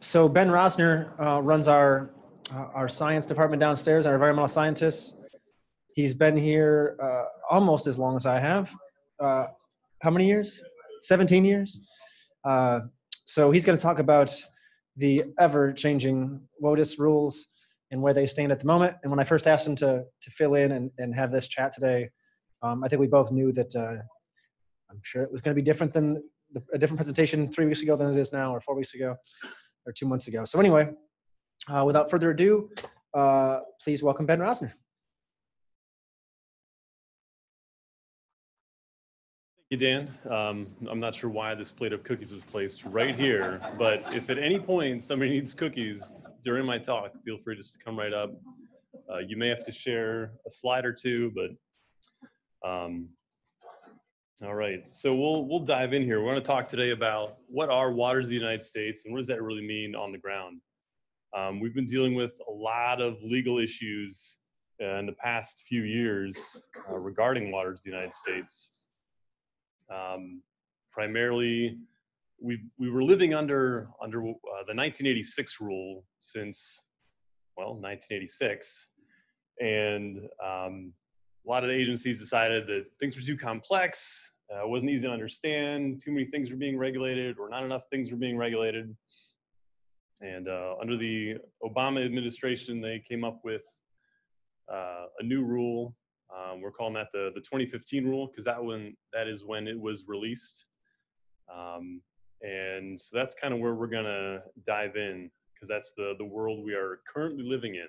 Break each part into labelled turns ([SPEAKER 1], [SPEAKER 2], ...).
[SPEAKER 1] so Ben Rosner uh, runs our uh, our science department downstairs, our environmental scientists. He's been here uh, almost as long as I have. Uh, how many years? 17 years. So he's going to talk about the ever-changing WOTUS rules and where they stand at the moment. And when I first asked him to to fill in and, and have this chat today, um, I think we both knew that uh, I'm sure it was going to be different than the, a different presentation three weeks ago than it is now, or four weeks ago, or two months ago. So anyway, uh, without further ado, uh, please welcome Ben Rosner.
[SPEAKER 2] Thank you, Dan. Um, I'm not sure why this plate of cookies was placed right here, but if at any point somebody needs cookies during my talk, feel free just to come right up. Uh, you may have to share a slide or two, but um, all right. So we'll we'll dive in here. We're going to talk today about what are waters of the United States and what does that really mean on the ground. Um, we've been dealing with a lot of legal issues in the past few years uh, regarding waters of the United States. Um, primarily, we we were living under under uh, the 1986 rule since well 1986, and um, a lot of the agencies decided that things were too complex, uh, wasn't easy to understand, too many things were being regulated, or not enough things were being regulated. And uh, under the Obama administration, they came up with uh, a new rule um, we're calling that the, the 2015 rule because that one that is when it was released. Um, and so that's kind of where we're gonna dive in because that's the, the world we are currently living in.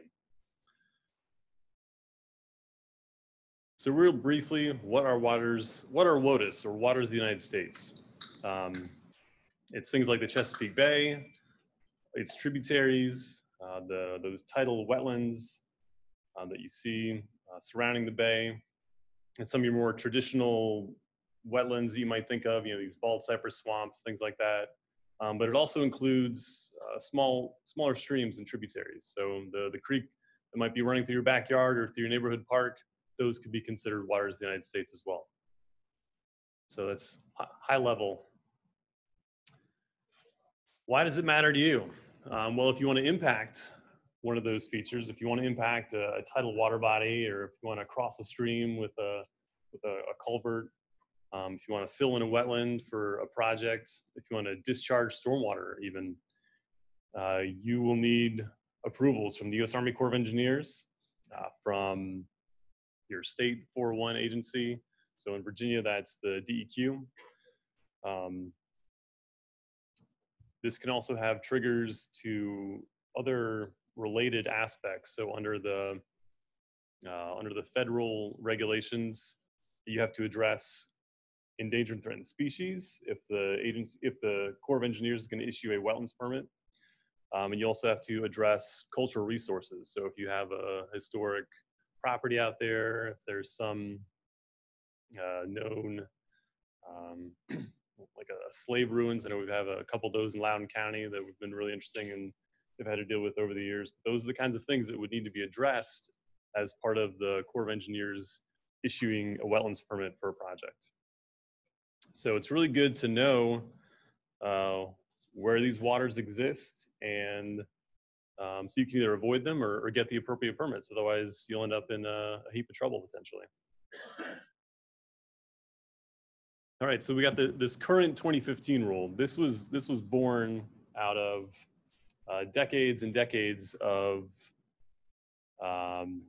[SPEAKER 2] So real briefly, what are waters, what are WOTUS or waters of the United States? Um, it's things like the Chesapeake Bay, its tributaries, uh, the, those tidal wetlands uh, that you see, uh, surrounding the bay, and some of your more traditional wetlands you might think of, you know, these bald cypress swamps, things like that. Um, but it also includes uh, small, smaller streams and tributaries. So the, the creek that might be running through your backyard or through your neighborhood park, those could be considered waters of the United States as well. So that's high level. Why does it matter to you? Um, well, if you want to impact one of those features. If you want to impact a, a tidal water body, or if you want to cross a stream with a with a, a culvert, um, if you want to fill in a wetland for a project, if you want to discharge stormwater, even, uh, you will need approvals from the U.S. Army Corps of Engineers, uh, from your state 401 agency. So in Virginia, that's the DEQ. Um, this can also have triggers to other related aspects. So under the uh, under the federal regulations, you have to address endangered and threatened species if the agency if the Corps of Engineers is going to issue a wetlands permit. Um, and you also have to address cultural resources. So if you have a historic property out there, if there's some uh, known um, like a slave ruins, I know we have a couple of those in Loudoun County that have been really interesting and they've had to deal with over the years. Those are the kinds of things that would need to be addressed as part of the Corps of Engineers issuing a wetlands permit for a project. So it's really good to know uh, where these waters exist and um, so you can either avoid them or, or, get the appropriate permits. Otherwise, you'll end up in a, a, heap of trouble potentially. All right, so we got the, this current 2015 rule. This was this was born out of uh, decades and decades of um,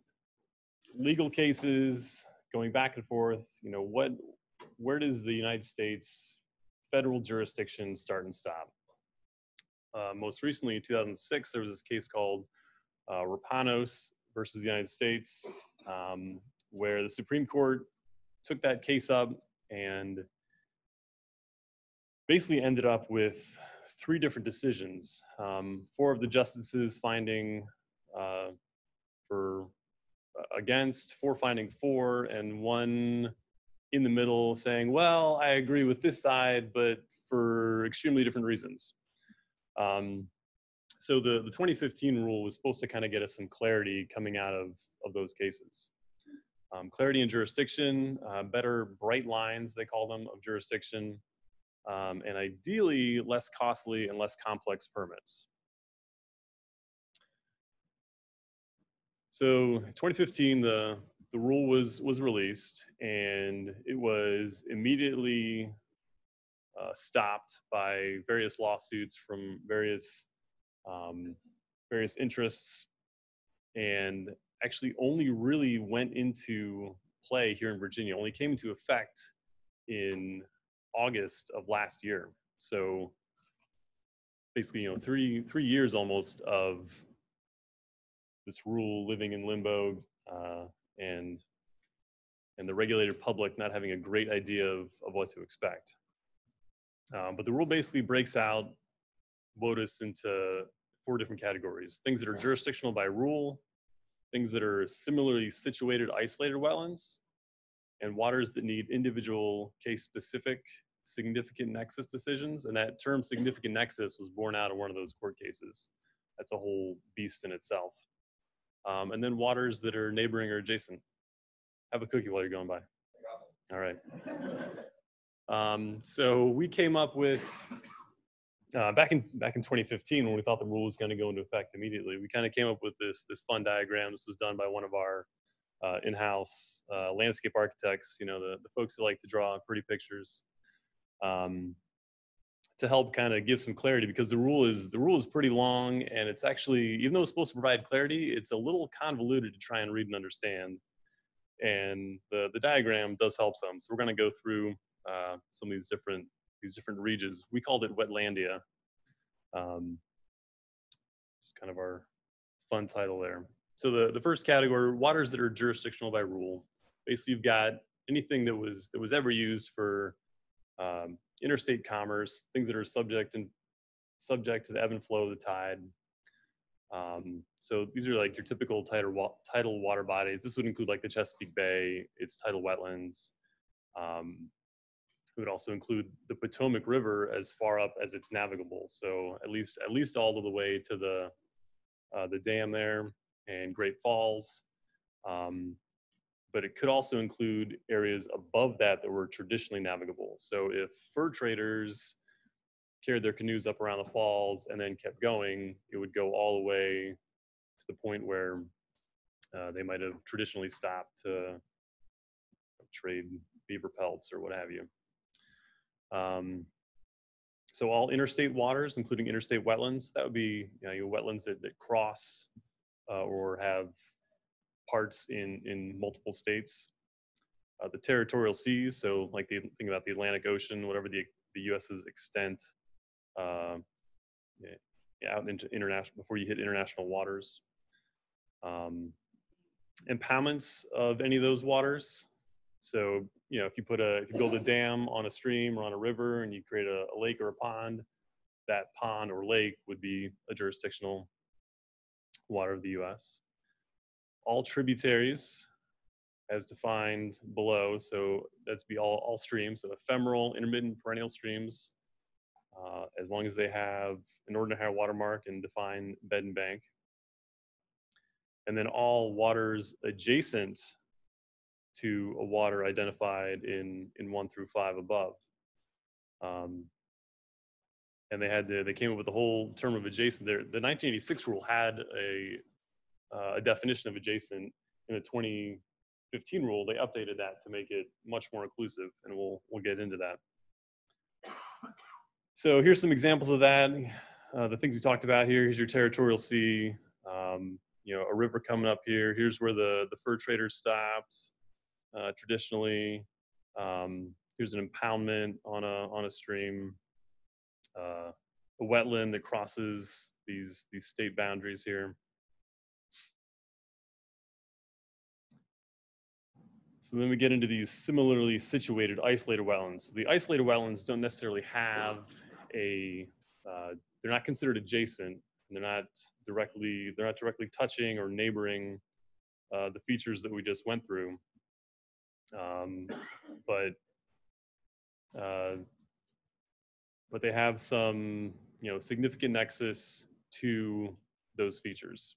[SPEAKER 2] legal cases going back and forth. You know, what, where does the United States federal jurisdiction start and stop? Uh, most recently, in 2006, there was this case called uh, Rapanos versus the United States, um, where the Supreme Court took that case up and basically ended up with three different decisions. Um, four of the justices finding uh, for uh, against, four finding for, and one in the middle saying, well, I agree with this side, but for extremely different reasons. Um, so the, the 2015 rule was supposed to kind of get us some clarity coming out of, of those cases. Um, clarity in jurisdiction, uh, better bright lines, they call them, of jurisdiction, um, and ideally less costly and less complex permits. So 2015, the, the rule was, was released and it was immediately uh, stopped by various lawsuits from various um, various interests, and actually only really went into play here in Virginia. Only came into effect in August of last year. So basically, you know, three three years almost of this rule living in limbo uh, and and the regulated public not having a great idea of, of what to expect. Um, but the rule basically breaks out WOTUS into four different categories. Things that are jurisdictional by rule, things that are similarly situated isolated wetlands, and waters that need individual case specific significant nexus decisions. And that term significant nexus was born out of one of those court cases. That's a whole beast in itself. Um, and then waters that are neighboring or adjacent. Have a cookie while you're going by. All right. Um, so we came up with uh, back in back in 2015 when we thought the rule was going to go into effect immediately. We kind of came up with this this fun diagram. This was done by one of our uh, in-house uh, landscape architects. You know, the the folks that like to draw pretty pictures. Um, to help kind of give some clarity because the rule is the rule is pretty long and it's actually even though it's supposed to provide clarity it's a little convoluted to try and read and understand and the the diagram does help some so we're going to go through uh, some of these different these different regions we called it wetlandia um, just kind of our fun title there so the the first category waters that are jurisdictional by rule basically you've got anything that was that was ever used for um, interstate commerce, things that are subject and subject to the ebb and flow of the tide. Um, so these are like your typical tidal, wa- tidal water bodies. This would include like the Chesapeake Bay, its tidal wetlands. Um, would also include the Potomac River as far up as it's navigable. So at least at least all of the way to the uh, the dam there and Great Falls. Um, but it could also include areas above that that were traditionally navigable. So if fur traders carried their canoes up around the falls and then kept going, it would go all the way to the point where uh, they might have traditionally stopped to trade beaver pelts or what have you. Um, so all interstate waters, including interstate wetlands, that would be you know, wetlands that, that cross uh, or have parts in, in multiple states. Uh, the territorial seas, so like the thing about the Atlantic Ocean, whatever the, the US's extent uh, yeah, out into international, before you hit international waters. Um, impoundments of any of those waters. So, you know, if you put a, if you build a dam on a stream or on a river and you create a, a lake or a pond, that pond or lake would be a jurisdictional water of the US all tributaries as defined below. So that's be all, all streams, so ephemeral, intermittent, perennial streams, uh, as long as they have an ordinary high watermark and define bed and bank. And then all waters adjacent to a water identified in, in one through five above. Um, and they had to, they came up with the whole term of adjacent there. The 1986 rule had a uh, a definition of adjacent in the 2015 rule, they updated that to make it much more inclusive, and we'll we'll get into that. So here's some examples of that. Uh, the things we talked about here. Here's your territorial sea. Um, you know, a river coming up here. Here's where the the fur traders stopped uh, traditionally. Um, here's an impoundment on a on a stream. Uh, a wetland that crosses these these state boundaries here. So then we get into these similarly situated isolated wetlands. The isolated wetlands don't necessarily have a, uh, they're not considered adjacent. They're not directly, they're not directly touching or neighboring uh, the features that we just went through. Um, but, uh, but they have some, you know, significant nexus to those features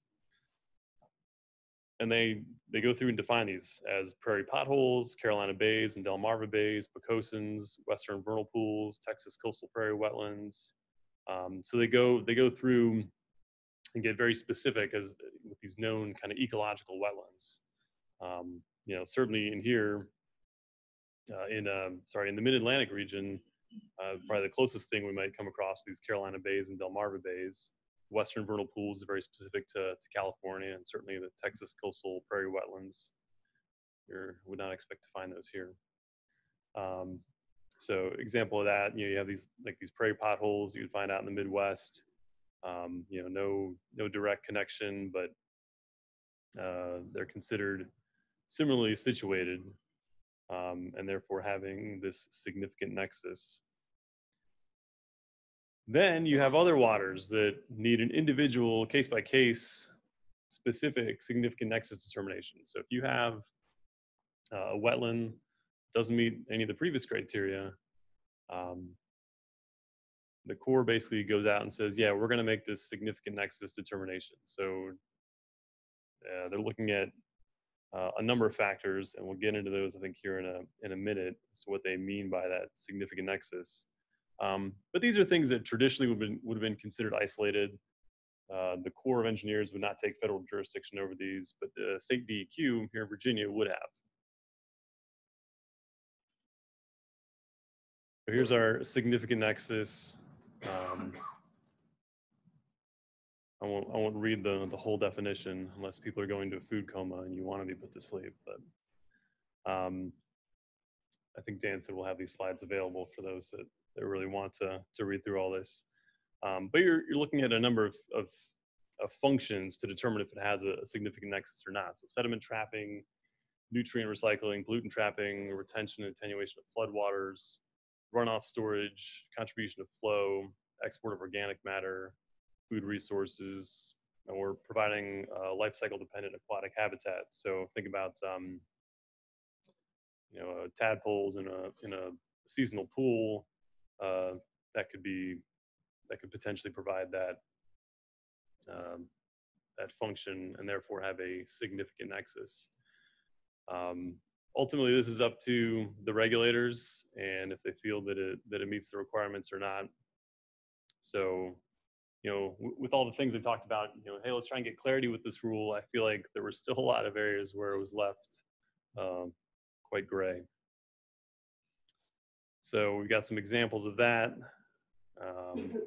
[SPEAKER 2] and they they go through and define these as prairie potholes, Carolina bays and Delmarva bays, Pocosins, western vernal pools, Texas coastal prairie wetlands. Um, so they go they go through and get very specific as with these known kind of ecological wetlands. Um, you know, certainly in here, uh, in um, sorry, in the Mid-Atlantic region, uh, probably the closest thing we might come across these Carolina Bays and Delmarva Bays. Western vernal pools are very specific to, to California and certainly the Texas coastal prairie wetlands. You would not expect to find those here. Um, so example of that, you know, you have these like these prairie potholes you would find out in the Midwest. Um, you know, no no direct connection, but uh, they're considered similarly situated um, and therefore having this significant nexus. Then you have other waters that need an individual case by case specific significant nexus determination. So if you have uh, a wetland doesn't meet any of the previous criteria, um, the Corps basically goes out and says, yeah, we're going to make this significant nexus determination. So uh, they're looking at uh, a number of factors, and we'll get into those, I think, here in a, in a minute as to what they mean by that significant nexus. Um, but these are things that traditionally would have been, would have been considered isolated. Uh, the Corps of Engineers would not take federal jurisdiction over these, but the state DEQ here in Virginia would have. So here's our significant nexus. Um, I won't, I won't read the, the whole definition unless people are going to a food coma and you want to be put to sleep, but um, I think Dan said we'll have these slides available for those that, that really want to, to read through all this. Um, but you're, you're looking at a number of, of, of functions to determine if it has a, a significant nexus or not. So sediment trapping, nutrient recycling, pollutant trapping, retention and attenuation of floodwaters, runoff storage, contribution of flow, export of organic matter, food resources, we're providing uh, life cycle dependent aquatic habitat. So think about um, you know uh, tadpoles in a in a seasonal pool uh, that could be that could potentially provide that um, that function and therefore have a significant nexus. Um, ultimately, this is up to the regulators and if they feel that it that it meets the requirements or not. So you know, with all the things I talked about, you know, hey, let's try and get clarity with this rule. I feel like there were still a lot of areas where it was left um, quite gray. So we've got some examples of that. Um,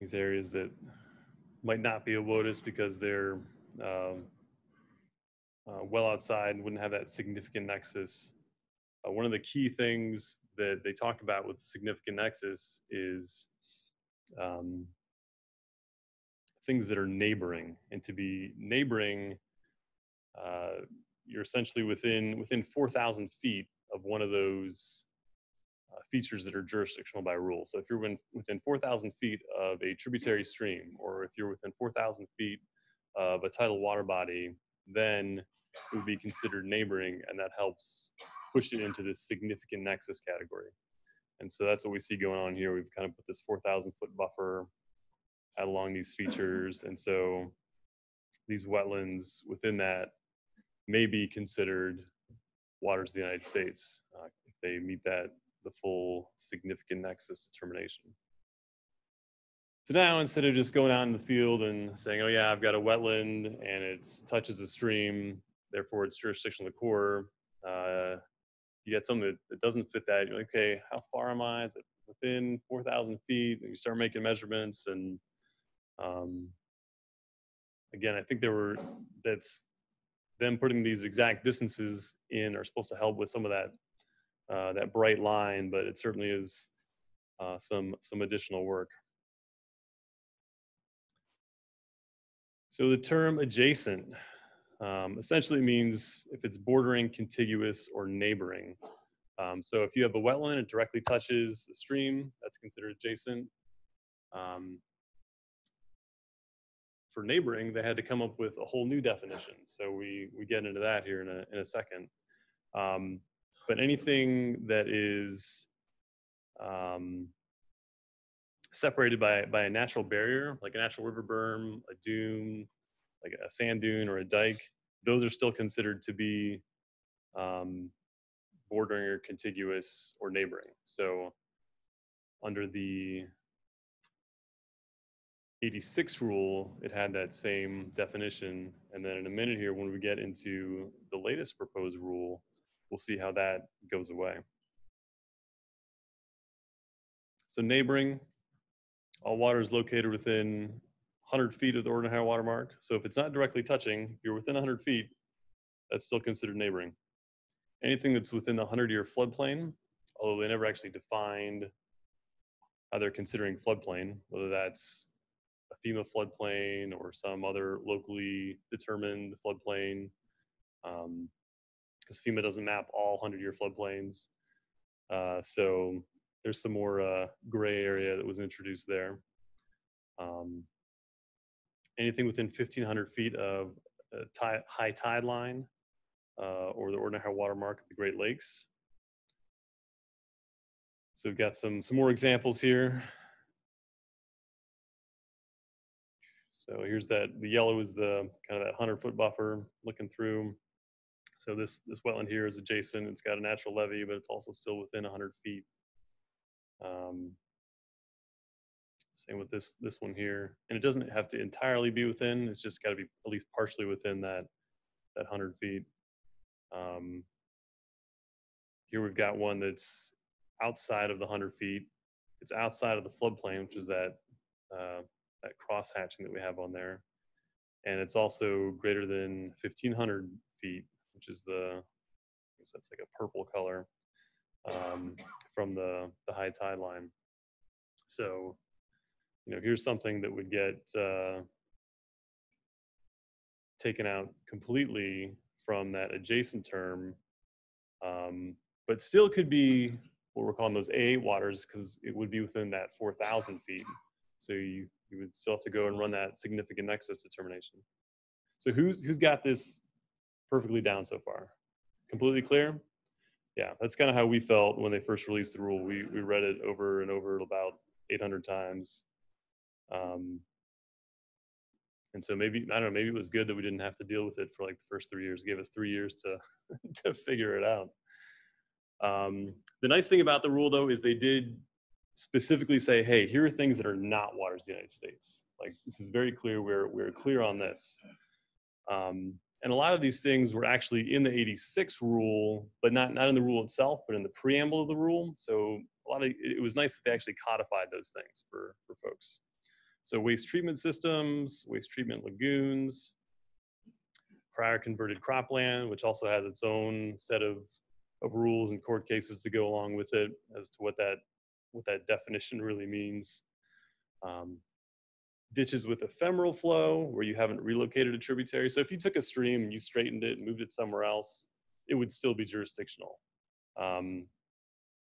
[SPEAKER 2] these areas that might not be a because they're um, uh, well outside and wouldn't have that significant nexus uh, one of the key things that they talk about with significant nexus is um, things that are neighboring. And to be neighboring uh, you're essentially within within 4000 feet of one of those uh, features that are jurisdictional by rule. So if you're within, within 4000 feet of a tributary stream or if you're within 4000 feet of a tidal water body then it would be considered neighboring and that helps push it into this significant nexus category. And so that's what we see going on here. We've kind of put this 4,000 foot buffer along these features. And so these wetlands within that may be considered waters of the United States uh, if they meet that the full significant nexus determination. So now instead of just going out in the field and saying, oh yeah, I've got a wetland and it touches a stream, therefore it's jurisdictional to Corps, uh, you get something that, that doesn't fit that, you're like, okay, how far am I? Is it within 4,000 feet? And you start making measurements. And um, again, I think there were, that's them putting these exact distances in are supposed to help with some of that, uh, that bright line, but it certainly is uh, some, some additional work. So the term adjacent, um, essentially means if it's bordering, contiguous, or neighboring. Um, so if you have a wetland, it directly touches a stream, that's considered adjacent. Um, for neighboring, they had to come up with a whole new definition. So we, we get into that here in a, in a second. Um, but anything that is um, separated by, by a natural barrier, like a natural river berm, a dune, like a sand dune or a dike, those are still considered to be um, bordering or contiguous or neighboring. So under the 86 rule, it had that same definition. And then in a minute here, when we get into the latest proposed rule, we'll see how that goes away. So neighboring, all water is located within 100 feet of the ordinary high water mark. So if it's not directly touching, if you're within 100 feet, that's still considered neighboring. Anything that's within the 100-year floodplain, although they never actually defined how they're considering floodplain, whether that's a FEMA floodplain or some other locally determined floodplain. Because FEMA doesn't map all 100-year floodplains. Uh, so there's some more uh, gray area that was introduced there. Um, anything within 1,500 feet of high tide line uh, or the ordinary high water mark of the Great Lakes. So we've got some, some more examples here. So here's that, the yellow is the kind of that 100 foot buffer looking through. So this, this wetland here is adjacent, it's got a natural levee, but it's also still within 100 feet. Um, Same with this, this one here. And it doesn't have to entirely be within, it's just gotta be at least partially within that, that 100 feet. Um, Here we've got one that's outside of the 100 feet. It's outside of the floodplain, which is that, uh, that cross hatching that we have on there. And it's also greater than 1500 feet, which is the, I guess that's like a purple color um, from the, the high tide line. So, you know, here's something that would get uh, taken out completely from that adjacent term, um, but still could be what we're calling those A waters because it would be within that 4,000 feet. So you, you would still have to go and run that significant nexus determination. So who's who's got this perfectly down so far? Completely clear? Yeah, that's kind of how we felt when they first released the rule. We we read it over and over about 800 times. Um, and so maybe I don't know. Maybe it was good that we didn't have to deal with it for like the first three years. It gave us three years to to figure it out. Um, the nice thing about the rule, though, is they did specifically say, "Hey, here are things that are not waters of the United States." Like this is very clear. We're we're clear on this. Um, and a lot of these things were actually in the 86 rule, but not not in the rule itself, but in the preamble of the rule. So a lot of it was nice that they actually codified those things for for folks. So waste treatment systems, waste treatment lagoons, prior converted cropland, which also has its own set of, of rules and court cases to go along with it as to what that what that definition really means. Um, ditches with ephemeral flow, where you haven't relocated a tributary. So if you took a stream and you straightened it and moved it somewhere else, it would still be jurisdictional. Um,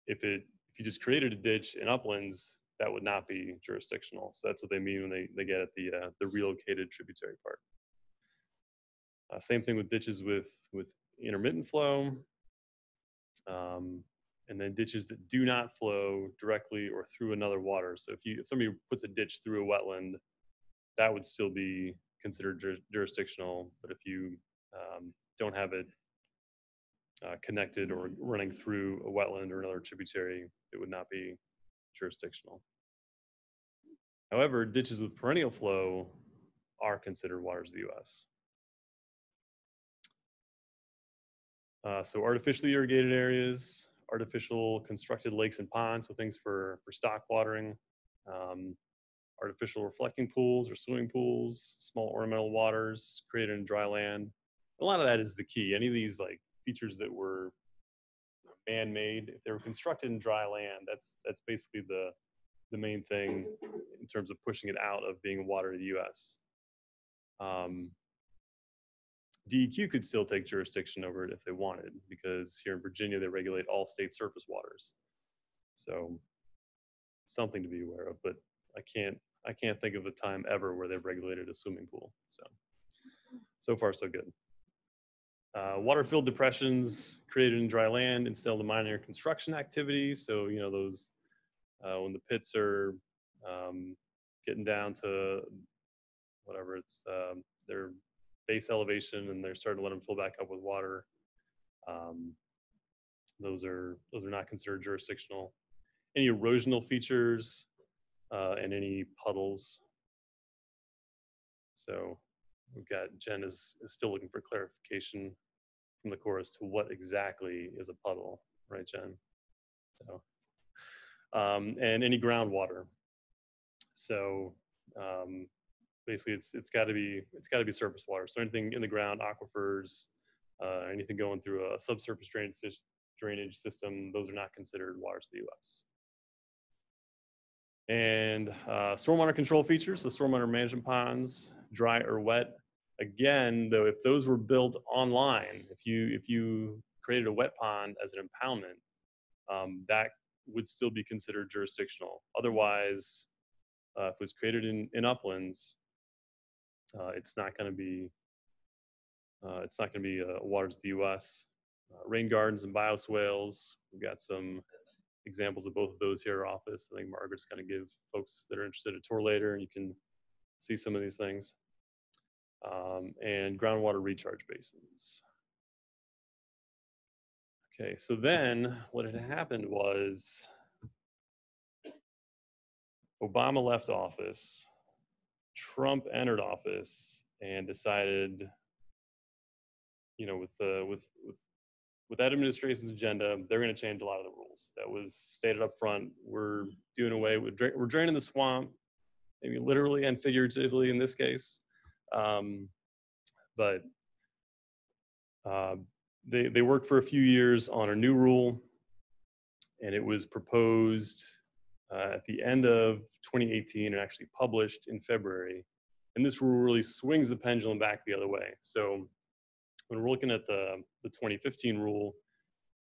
[SPEAKER 2] if it if you just created a ditch in uplands, that would not be jurisdictional. So that's what they mean when they, they get at the uh, the relocated tributary part. Uh, same thing with ditches with with intermittent flow, um, and then ditches that do not flow directly or through another water. So if you if somebody puts a ditch through a wetland, that would still be considered jur- jurisdictional. But if you um, don't have it uh, connected or running through a wetland or another tributary, it would not be jurisdictional. However, ditches with perennial flow are considered waters of the US. Uh, so artificially irrigated areas, artificial constructed lakes and ponds, so things for, for stock watering, um, artificial reflecting pools or swimming pools, small ornamental waters created in dry land. A lot of that is the key. Any of these like features that were man-made, if they were constructed in dry land, that's that's basically the the main thing in terms of pushing it out of being water in the U.S. Um, DEQ could still take jurisdiction over it if they wanted, because here in Virginia they regulate all state surface waters. So something to be aware of, but I can't I can't think of a time ever where they've regulated a swimming pool. So so far so good. Uh, water-filled depressions created in dry land instead of the minor construction activities. So you know those uh, when the pits are um, getting down to whatever it's um, their base elevation and they're starting to let them fill back up with water. Um, those are those are not considered jurisdictional. Any erosional features uh, and any puddles So we've got Jen is, is still looking for clarification from the Corps as to what exactly is a puddle, right, Jen? So, um, and any groundwater. So um, basically, it's it's got to be it's got to be surface water. So anything in the ground, aquifers, uh, anything going through a subsurface drainage drainage system, those are not considered waters of the U.S. And uh, stormwater control features, the stormwater management ponds, dry or wet. Again, though, if those were built online, if you if you created a wet pond as an impoundment, um, that would still be considered jurisdictional. Otherwise, uh, if it was created in, in uplands, uh, it's not going to be uh, it's not going to be uh, waters of the U.S. Uh, rain gardens and bioswales. We've got some examples of both of those here at office. I think Margaret's going to give folks that are interested a tour later, and you can see some of these things. Um, and groundwater recharge basins. Okay, so then what had happened was Obama left office, Trump entered office, and decided, you know, with the with with with that administration's agenda, they're going to change a lot of the rules. That was stated up front. We're doing away with dra- we're draining the swamp, maybe literally and figuratively in this case, um, but uh, they they worked for a few years on a new rule, and it was proposed uh, at the end of 2018 and actually published in February. And this rule really swings the pendulum back the other way. So when we're looking at the, the 2015 rule,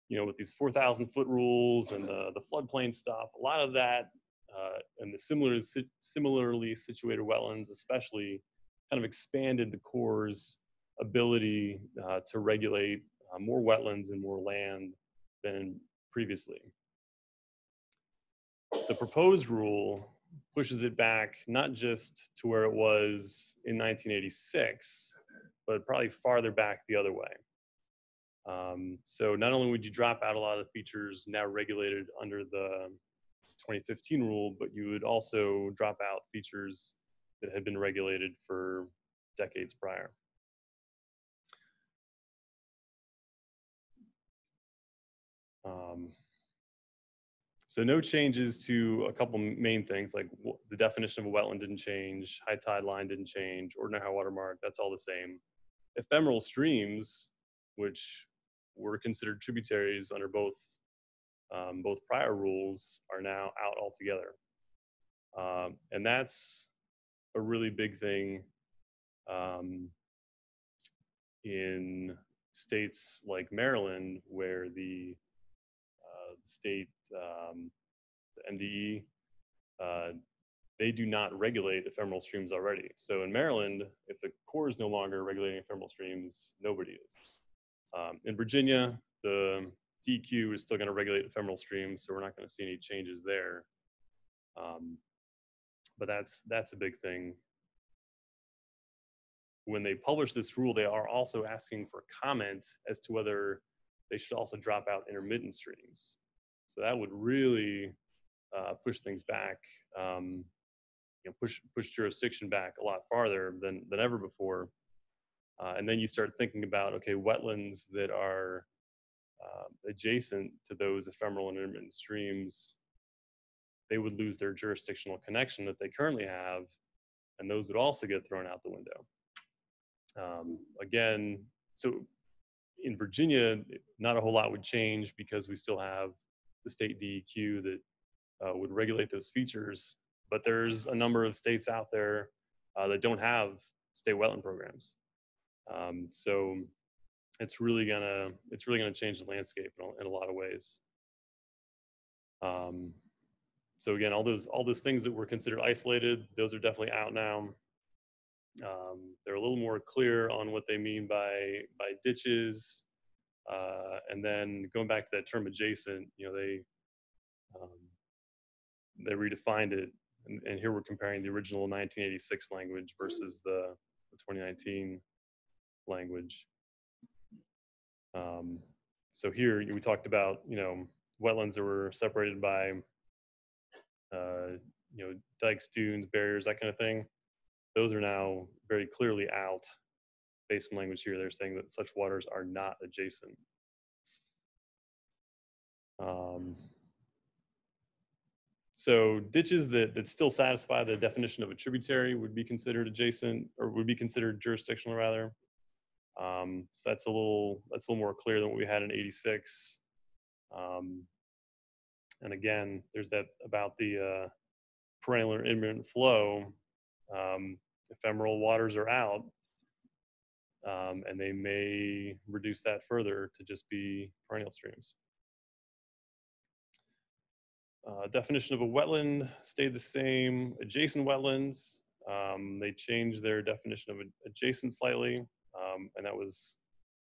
[SPEAKER 2] you know, with these 4,000 foot rules and the, the floodplain stuff, a lot of that uh, and the similar, similarly situated wetlands, especially, kind of expanded the Corps' ability uh, to regulate uh, more wetlands and more land than previously the proposed rule pushes it back not just to where it was in 1986, but probably farther back the other way. Um, so not only would you drop out a lot of features now regulated under the 2015 rule, but you would also drop out features that had been regulated for decades prior. Um, so no changes to a couple main things like the definition of a wetland didn't change, high tide line didn't change, ordinary high water mark, that's all the same. Ephemeral streams, which were considered tributaries under both um, both prior rules, are now out altogether. Um, and that's a really big thing um, in states like Maryland, where the state, um, the MDE, uh, they do not regulate ephemeral streams already. So in Maryland, if the Corps is no longer regulating ephemeral streams, nobody is. Um, in Virginia, the DEQ is still going to regulate ephemeral streams, so we're not going to see any changes there. Um, but that's that's a big thing. When they publish this rule, they are also asking for comment as to whether they should also drop out intermittent streams. So that would really uh, push things back, um, you know, push push jurisdiction back a lot farther than than ever before. Uh, and then you start thinking about okay, wetlands that are uh, adjacent to those ephemeral and intermittent streams, they would lose their jurisdictional connection that they currently have, and those would also get thrown out the window. Um, again, so in Virginia, not a whole lot would change because we still have the state DEQ that uh, would regulate those features. But there's a number of states out there uh, that don't have state wetland programs. Um, so it's really gonna it's really gonna change the landscape in a, in a lot of ways. Um, so again, all those all those things that were considered isolated, those are definitely out now. Um, they're a little more clear on what they mean by by ditches, uh, and then going back to that term adjacent, you know, they um, they redefined it, and, and, here we're comparing the original 1986 language versus the, the 2019 language. Um, so here we talked about you know wetlands that were separated by uh, you know dikes, dunes, barriers, that kind of thing. those are now very clearly out based on language here. They're saying that such waters are not adjacent. Um, so ditches that, that still satisfy the definition of a tributary would be considered adjacent or would be considered jurisdictional rather. Um, so that's a little that's a little more clear than what we had in 86. Um, and again, there's that about the uh, perennial or intermittent flow. Um, ephemeral waters are out, um, and they may reduce that further to just be perennial streams. Uh, definition of a wetland stayed the same. Adjacent wetlands, um, they changed their definition of adjacent slightly, um, and that was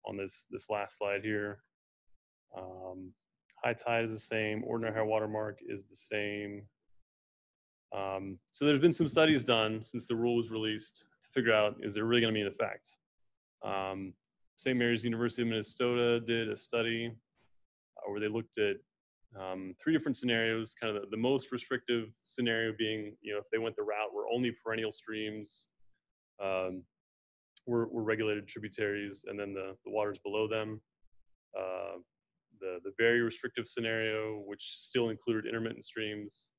[SPEAKER 2] on this this last slide here. Um, high tide is the same. Ordinary high water mark is the same. Um, so there's been some studies done since the rule was released to figure out is there really going to be an effect. Um, St. Mary's University of Minnesota did a study uh, where they looked at um, three different scenarios. Kind of the, the, most restrictive scenario being, you know, if they went the route where only perennial streams um, were, were, regulated tributaries, and then the, the waters below them. Uh, the the very restrictive scenario, which still included intermittent streams,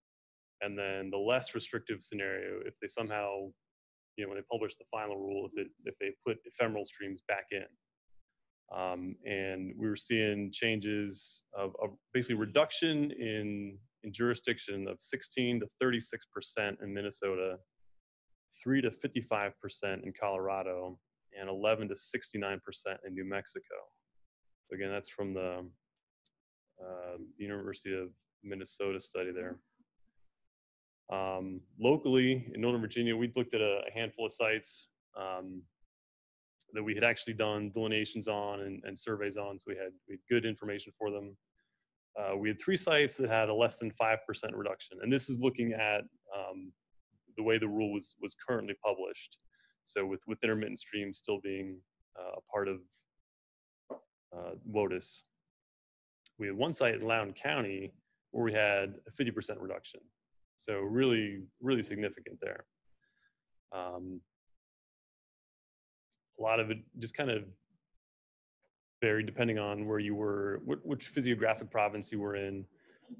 [SPEAKER 2] and then the less restrictive scenario, if they somehow, you know, when they publish the final rule, if it if they put ephemeral streams back in. Um, and we were seeing changes of, of, basically reduction in, in jurisdiction of 16 to 36 percent in Minnesota, 3 to 55 percent in Colorado, and 11 to 69 percent in New Mexico. So again, that's from the uh, University of Minnesota study there. Um, locally in Northern Virginia, we looked at a, a handful of sites. Um, that we had actually done delineations on and, and surveys on. So we had, we had good information for them. Uh, we had three sites that had a less than 5% reduction. And this is looking at um, the way the rule was, was currently published. So with, with intermittent streams still being uh, a part of uh, WOTUS. We had one site in Loudoun County where we had a 50% reduction. So really, really significant there. Um, a lot of it just kind of varied depending on where you were, which physiographic province you were in.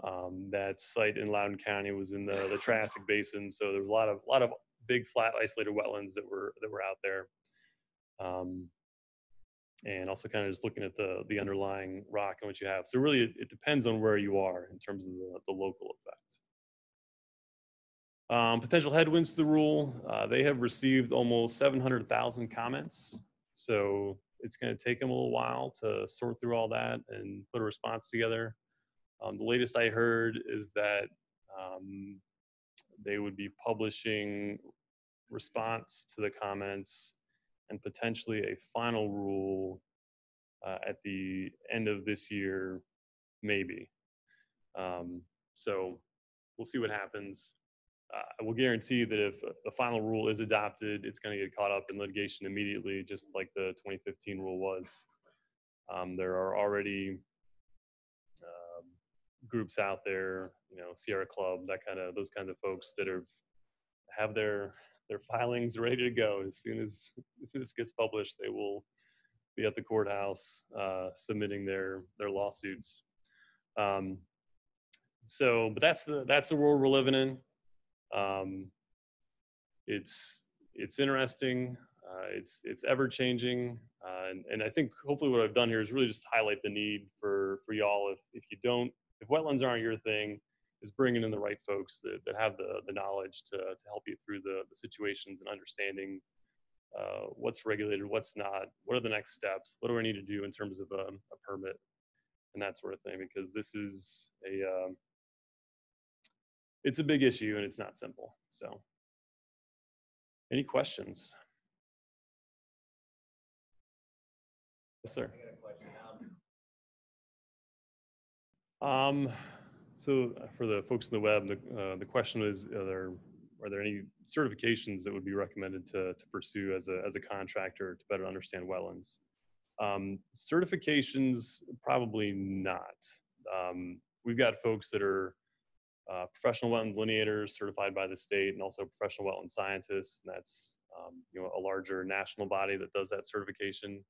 [SPEAKER 2] Um, that site in Loudoun County was in the, the Triassic Basin, so there was a lot of a lot of big flat isolated wetlands that were that were out there. Um, and also kind of just looking at the the underlying rock and what you have. So really, it, it depends on where you are in terms of the, the local effect. Um, potential headwinds to the rule, uh, they have received almost 700,000 comments. So it's going to take them a little while to sort through all that and put a response together. Um, the latest I heard is that um, they would be publishing response to the comments and potentially a final rule uh, at the end of this year, maybe. Um, so we'll see what happens I will guarantee that if the final rule is adopted, it's going to get caught up in litigation immediately, just like the 2015 rule was. Um, there are already um, groups out there, you know, Sierra Club, that kind of those kinds of folks that are have their their filings ready to go as soon as, as this gets published. They will be at the courthouse uh, submitting their their lawsuits. Um, so, but that's the that's the world we're living in. Um, it's it's interesting. Uh, it's it's ever changing, uh, and, and I think hopefully what I've done here is really just highlight the need for for y'all. If if you don't, if wetlands aren't your thing, is bringing in the right folks that, that have the the knowledge to to help you through the the situations and understanding uh, what's regulated, what's not, what are the next steps, what do I need to do in terms of a, a permit, and that sort of thing. Because this is a um, it's a big issue and it's not simple. So, any questions? Yes, sir. Um, so uh, for the folks in the web, the, uh, the question is, are there, are there any certifications that would be recommended to, to pursue as a, as a contractor to better understand wetlands? Um, certifications, probably not. Um, we've got folks that are uh, professional wetland delineators certified by the state and also professional wetland scientists. And that's um, you know a larger national body that does that certification.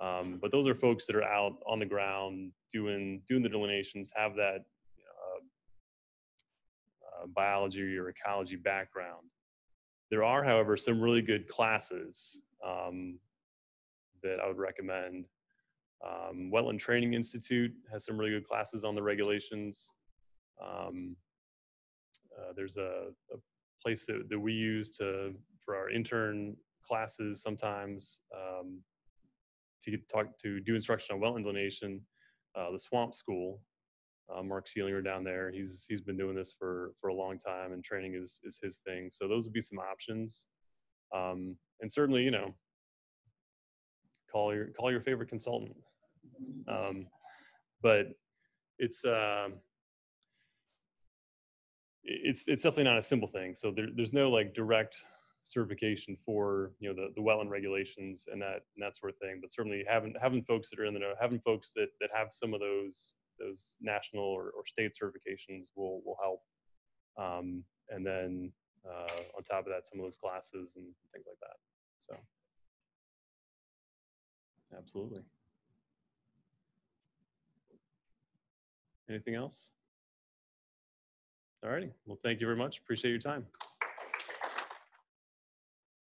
[SPEAKER 2] Um, but those are folks that are out on the ground doing doing the delineations, have that uh, uh, biology or ecology background. There are, however, some really good classes um, that I would recommend. Um, Wetland Training Institute has some really good classes on the regulations. Um, uh, there's a, a place that, that we use to for our intern classes sometimes um, to get talk to do instruction on wetland delineation. Uh, the Swamp School, uh, Mark Seelinger down there, he's he's been doing this for for a long time, and training is is his thing. So those would be some options, um, and certainly you know call your call your favorite consultant. Um, but it's um, it's it's definitely not a simple thing. So there, there's no like direct certification for you know the, the wetland regulations and that and that sort of thing. But certainly having having folks that are in the know, having folks that that have some of those those national or, or state certifications will will help. Um, and then uh, on top of that, some of those classes and things like that. So absolutely. Anything else? All righty. Well, thank you very much. Appreciate your time.